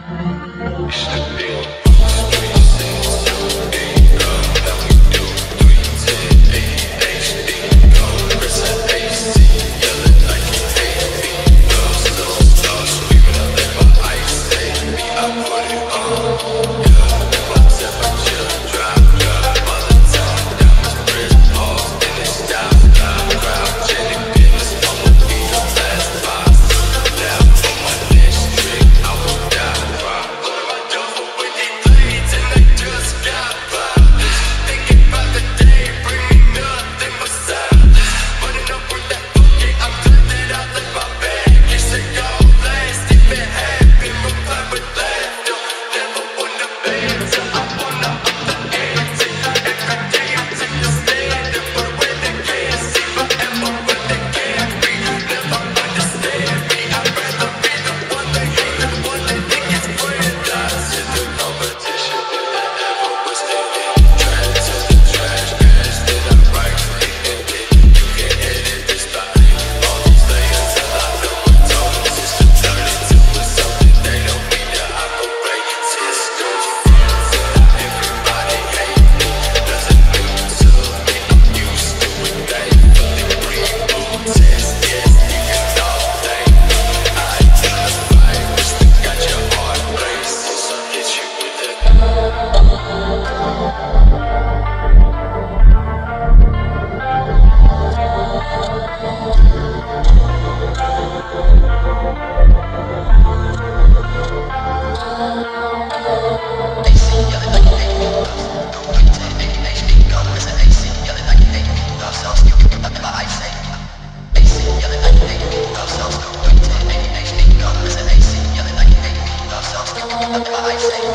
Mr. Ding. I think.